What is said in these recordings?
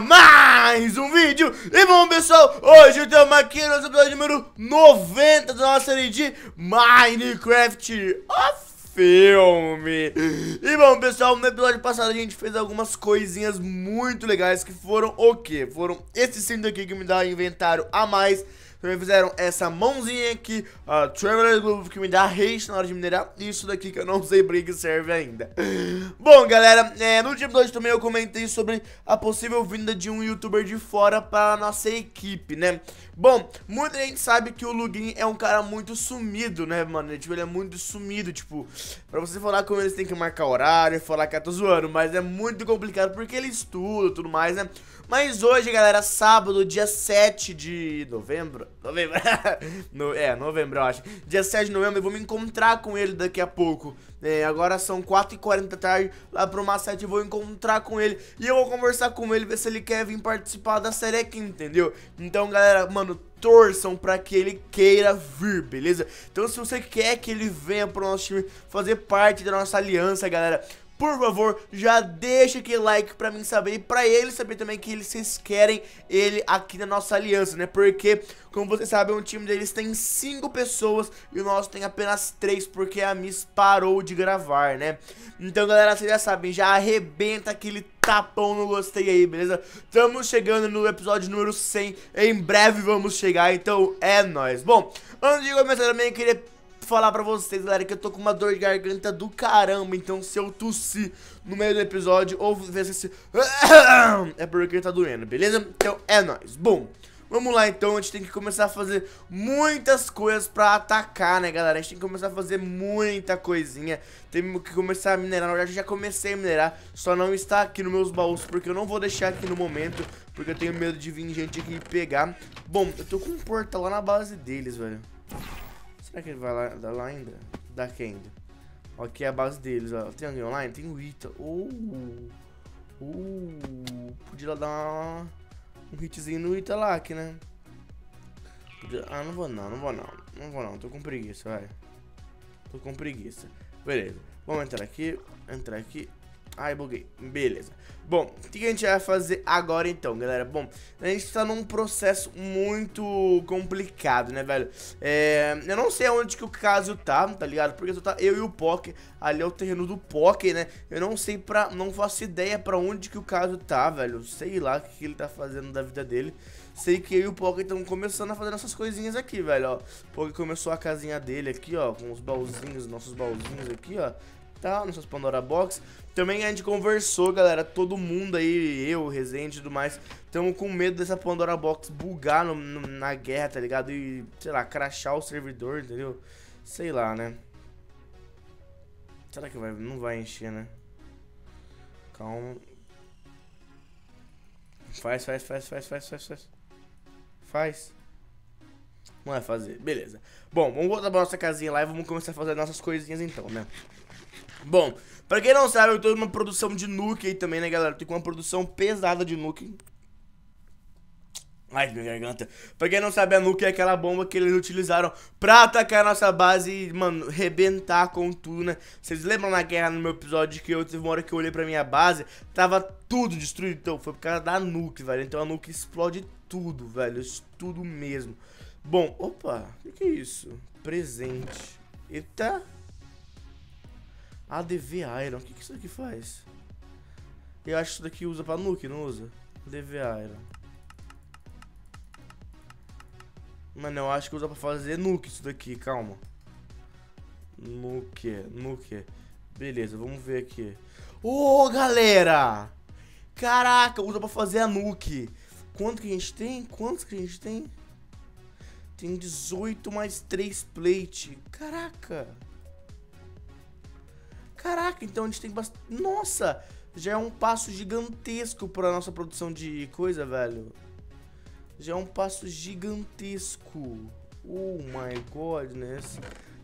mais um vídeo. E bom pessoal, hoje estamos aqui no nosso episódio número 90 da nossa série de Minecraft o filme. E bom pessoal, no episódio passado a gente fez algumas coisinhas muito legais Que foram o quê? Foram esses cinto aqui que me dá inventário a mais também fizeram essa mãozinha aqui, a Traveler Glove, que me dá haste na hora de minerar. Isso daqui que eu não sei pra que serve ainda. Bom, galera, é, no dia de hoje também eu comentei sobre a possível vinda de um youtuber de fora para a nossa equipe, né? Bom, muita gente sabe que o Lugin é um cara muito sumido, né, mano? Tipo, ele é muito sumido, tipo, pra você falar com ele, você tem que marcar horário, falar que eu tô zoando, mas é muito complicado porque ele estuda e tudo mais, né? Mas hoje, galera, sábado, dia 7 de novembro. Novembro. no, é, novembro, eu acho. Dia 7 de novembro, eu vou me encontrar com ele daqui a pouco. É, agora são 4h40 da tarde. Lá pro 7 eu vou encontrar com ele. E eu vou conversar com ele, ver se ele quer vir participar da série aqui, entendeu? Então, galera, mano, torçam pra que ele queira vir, beleza? Então, se você quer que ele venha pro nosso time fazer parte da nossa aliança, galera por favor, já deixa aquele like pra mim saber e pra ele saber também que eles querem ele aqui na nossa aliança, né? Porque, como vocês sabem, o time deles tem 5 pessoas e o nosso tem apenas 3 porque a Miss parou de gravar, né? Então, galera, vocês já sabem, já arrebenta aquele tapão no gostei aí, beleza? Estamos chegando no episódio número 100, em breve vamos chegar, então é nóis. Bom, antes de começar também, eu queria falar pra vocês, galera, que eu tô com uma dor de garganta do caramba. Então, se eu tossir no meio do episódio ou ver se... É porque tá doendo, beleza? Então, é nóis. Bom, vamos lá então. A gente tem que começar a fazer muitas coisas pra atacar, né, galera? A gente tem que começar a fazer muita coisinha. Tem que começar a minerar. Na verdade, eu já comecei a minerar. Só não está aqui nos meus baús, porque eu não vou deixar aqui no momento. Porque eu tenho medo de vir gente aqui pegar. Bom, eu tô com um portal lá na base deles, velho. Será que ele vai lá, dar lá ainda? Daqui ainda. Ó, aqui é a base deles, ó. Tem alguém online? Tem o Ita. Uh, uh, podia lá dar uma, um hitzinho no Ita lá, aqui, né? Podia, ah, não vou não, não vou não. Não vou não, tô com preguiça, vai. Tô com preguiça. Beleza. Vamos entrar aqui, entrar aqui. Ai, buguei. Beleza. Bom, o que a gente vai fazer agora então, galera? Bom, a gente tá num processo muito complicado, né, velho? É, eu não sei aonde que o caso tá, tá ligado? Porque tá eu e o Poké, ali é o terreno do Poké, né? Eu não sei pra, não faço ideia pra onde que o caso tá, velho. Sei lá o que, que ele tá fazendo da vida dele. Sei que eu e o Poké estão começando a fazer essas coisinhas aqui, velho, ó. O Poké começou a casinha dele aqui, ó, com os baúzinhos, nossos baúzinhos aqui, ó tal, nossas Pandora Box. Também a gente conversou, galera, todo mundo aí, eu, Resende e tudo mais, estamos com medo dessa Pandora Box bugar no, no, na guerra, tá ligado? E, sei lá, crachar o servidor, entendeu? Sei lá, né? Será que vai, não vai encher, né? Calma. Faz, faz, faz, faz, faz, faz, faz. Faz. Não vai fazer, beleza. Bom, vamos voltar pra nossa casinha lá e vamos começar a fazer nossas coisinhas então, né? Bom, pra quem não sabe, eu tô numa produção de nuke aí também, né, galera? tô com uma produção pesada de nuke. Ai, minha garganta. Pra quem não sabe, a nuke é aquela bomba que eles utilizaram pra atacar a nossa base e, mano, rebentar com tudo, né? Vocês lembram na guerra, no meu episódio, que eu teve uma hora que eu olhei pra minha base, tava tudo destruído? Então, foi por causa da nuke, velho. Então a nuke explode tudo, velho. Tudo mesmo. Bom, opa, o que, que é isso? Presente. Eita. ADV Iron. O que, que isso aqui faz? Eu acho que isso daqui usa pra nuke, não usa? ADV Iron. Mano, eu acho que usa pra fazer nuke isso daqui, calma. Nuke, nuke. Beleza, vamos ver aqui. Ô, oh, galera! Caraca, usa pra fazer a nuke. Quanto que a gente tem? Quantos que a gente tem? Tem 18 mais 3 plate. Caraca! Caraca, então a gente tem bastante... Nossa! Já é um passo gigantesco pra nossa produção de coisa, velho. Já é um passo gigantesco. Oh my godness.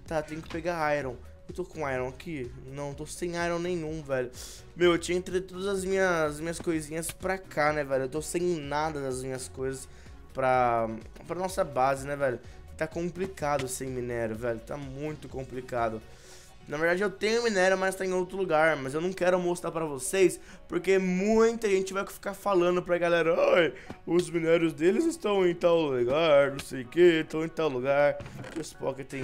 Tá, tem que pegar iron. Eu tô com iron aqui? Não, tô sem iron nenhum, velho. Meu, eu tinha entre todas as minhas, minhas coisinhas pra cá, né, velho? Eu tô sem nada das minhas coisas pra, pra nossa base, né, velho? Tá complicado sem minério, velho. Tá muito complicado. Na verdade eu tenho minério, mas tá em outro lugar. Mas eu não quero mostrar pra vocês, porque muita gente vai ficar falando pra galera, os minérios deles estão em tal lugar, não sei o que, estão em tal lugar. Os Pocket tem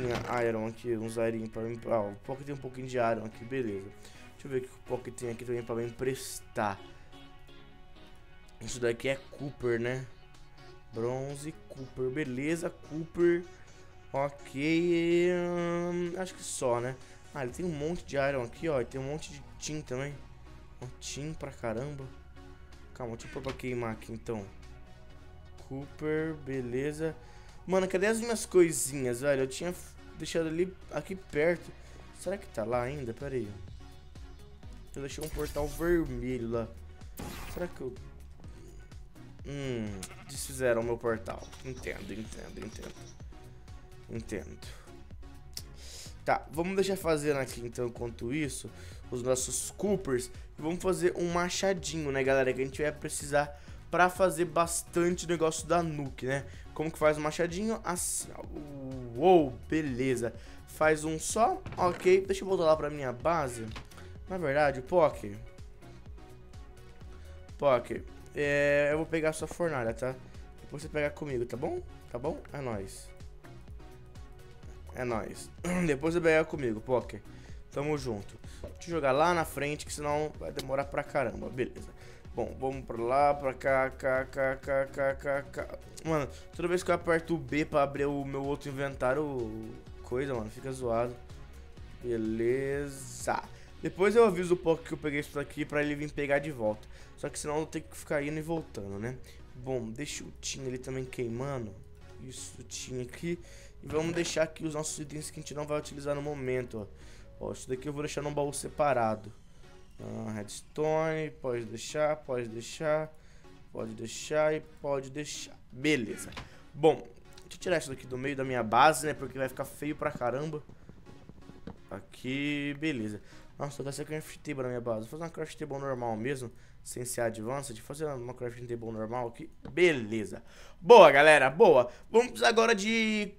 Iron aqui, uns Iron pra mim. Ah, o Pocket tem um pouquinho de Iron aqui, beleza. Deixa eu ver o que o Pocket tem aqui também pra me emprestar. Isso daqui é Cooper, né? Bronze, Cooper, beleza, Cooper. Ok, hum, acho que só, né? Ah, ele tem um monte de iron aqui, ó. E tem um monte de tin também. Um tin pra caramba. Calma, deixa eu pra queimar aqui, então. Cooper, beleza. Mano, cadê as minhas coisinhas, velho? Eu tinha deixado ali, aqui perto. Será que tá lá ainda? Pera aí. Eu deixei um portal vermelho lá. Será que eu... Hum, desfizeram o meu portal. Entendo, entendo, entendo. Entendo. Tá, vamos deixar fazendo aqui então, enquanto isso, os nossos Coopers. Vamos fazer um machadinho, né, galera, que a gente vai precisar pra fazer bastante negócio da Nuke, né? Como que faz o machadinho? Assim, ó. Uou, beleza. Faz um só, ok. Deixa eu voltar lá pra minha base. Na verdade, Pock. Pock, é, eu vou pegar a sua fornalha, tá? Depois você pega comigo, tá bom? Tá bom? É nóis. É nóis. Depois você pega comigo, Poker. Tamo junto. Deixa eu jogar lá na frente, que senão vai demorar pra caramba. Beleza. Bom, vamos pra lá, pra cá, cá, cá, cá, cá, cá, cá. Mano, toda vez que eu aperto o B pra abrir o meu outro inventário, coisa, mano, fica zoado. Beleza. Depois eu aviso o Poké que eu peguei isso daqui pra ele vir pegar de volta. Só que senão eu tenho que ficar indo e voltando, né? Bom, deixa o Tim ali também queimando. Isso, Tim aqui. E vamos deixar aqui os nossos itens que a gente não vai utilizar no momento, ó. ó isso daqui eu vou deixar num baú separado. Ah, redstone, pode deixar, pode deixar, pode deixar e pode deixar. Beleza. Bom, deixa eu tirar isso daqui do meio da minha base, né? Porque vai ficar feio pra caramba. Aqui, beleza. Nossa, vai ser craft table na minha base. Vou fazer uma craft table normal mesmo, sem ser advanced. Fazer uma craft table normal aqui. Beleza. Boa, galera, boa. Vamos agora de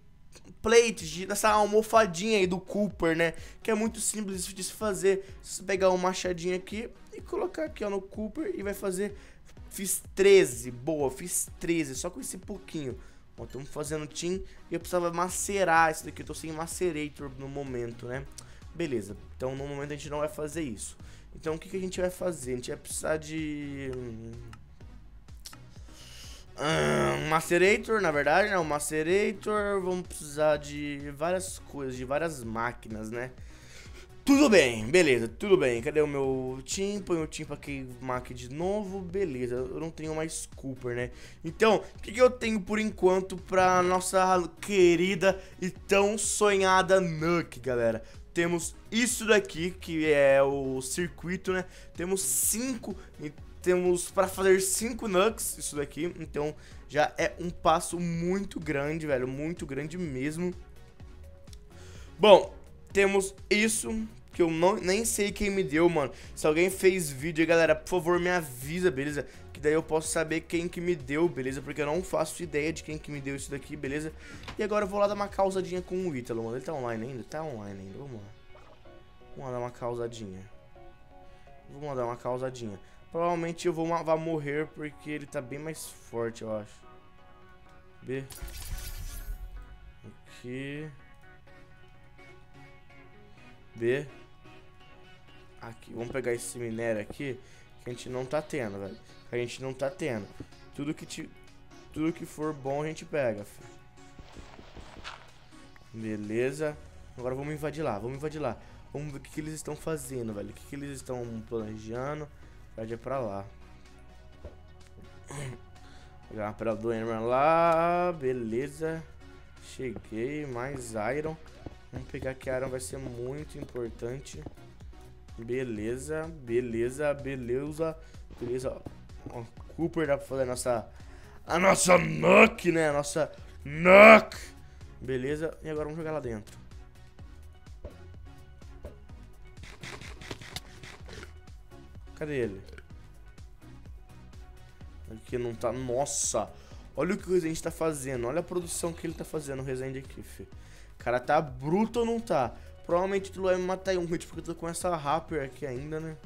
plates, de, dessa almofadinha aí do Cooper, né? Que é muito simples de se fazer. Você pegar um machadinho aqui e colocar aqui, ó, no Cooper e vai fazer... Fiz 13, boa, fiz 13, só com esse pouquinho. Ó, estamos fazendo team e eu precisava macerar isso daqui. Eu tô sem macerator no momento, né? Beleza, então no momento a gente não vai fazer isso. Então o que, que a gente vai fazer? A gente vai precisar de... Um macerator, na verdade, né? Um macerator, vamos precisar de várias coisas, de várias máquinas, né? Tudo bem, beleza, tudo bem. Cadê o meu team? Põe o team pra queimar aqui de novo. Beleza, eu não tenho mais Cooper, né? Então, o que, que eu tenho por enquanto pra nossa querida e tão sonhada Nuke, galera? temos isso daqui, que é o circuito, né? Temos cinco, temos para fazer cinco nugs, isso daqui, então já é um passo muito grande, velho, muito grande mesmo. Bom, temos isso, que eu não, nem sei quem me deu, mano. Se alguém fez vídeo aí, galera, por favor, me avisa, beleza? Que daí eu posso saber quem que me deu, beleza? Porque eu não faço ideia de quem que me deu isso daqui, beleza? E agora eu vou lá dar uma causadinha com o Ítalo, mano. Ele tá online ainda? Tá online ainda, vamos lá. Vou mandar uma causadinha. Vou mandar uma causadinha. Provavelmente eu vou vai morrer porque ele tá bem mais forte, eu acho. B. Aqui. B. Aqui. Vamos pegar esse minério aqui que a gente não tá tendo, velho. Que a gente não tá tendo. Tudo que, te, tudo que for bom a gente pega, filho. Beleza. Agora vamos invadir lá, vamos invadir lá. Vamos ver o que, que eles estão fazendo, velho. O que, que eles estão planejando. Pede pra lá. Pegar uma do Enderman lá. Beleza. Cheguei. Mais Iron. Vamos pegar que Iron vai ser muito importante. Beleza. Beleza. Beleza. Beleza. Ó, Cooper dá pra fazer a nossa... A nossa Nuck, né? A nossa Nuck. Beleza. E agora vamos jogar lá dentro. Cadê ele? Aqui não tá... Nossa! Olha o que o Resende tá fazendo. Olha a produção que ele tá fazendo, o Resende aqui, fi. Cara tá bruto ou não tá? Provavelmente tu vai me matar em um hit, porque eu tô com essa Rapper aqui ainda, né?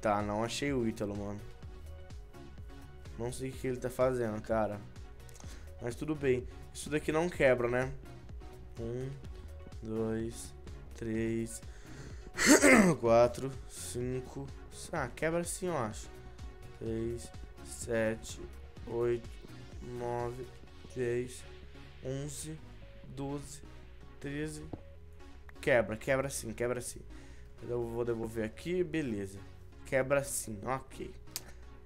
Tá, não achei o Ítalo, mano. Não sei o que ele tá fazendo, cara. Mas tudo bem. Isso daqui não quebra, né? Um, dois, três, quatro, cinco. Ah, quebra sim, eu acho. Seis, sete, oito, nove, dez, onze, doze, treze. Quebra, quebra sim, quebra sim. Eu vou devolver aqui, beleza. Quebra sim, ok.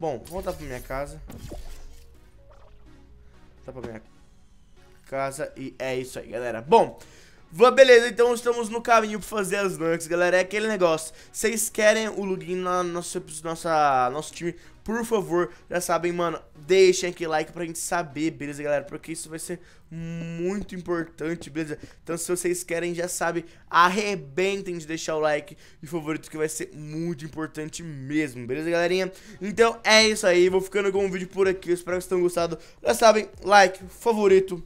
Bom, vou voltar pra minha casa. Voltar pra minha casa e é isso aí, galera. Bom, beleza, então estamos no caminho pra fazer as nugs, galera. É aquele negócio. Vocês querem o login no nosso, nossa, nosso time? Por favor, já sabem, mano, deixem aquele like pra gente saber, beleza, galera? Porque isso vai ser muito importante, beleza? Então, se vocês querem, já sabem, arrebentem de deixar o like e favorito, que vai ser muito importante mesmo, beleza, galerinha? Então, é isso aí, vou ficando com o vídeo por aqui, espero que vocês tenham gostado. Já sabem, like, favorito,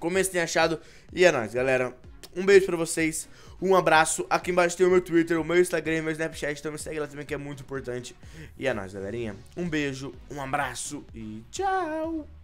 como vocês têm achado. E é nóis, galera. Um beijo pra vocês, um abraço. Aqui embaixo tem o meu Twitter, o meu Instagram, o meu Snapchat. Então me segue lá também que é muito importante. E é nóis, galerinha. Um beijo, um abraço e tchau.